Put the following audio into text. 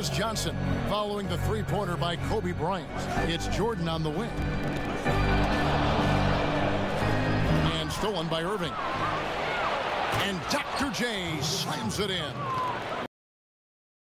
Here's Johnson following the three-pointer by Kobe Bryant. It's Jordan on the wing. And stolen by Irving. And Dr. J slams it in.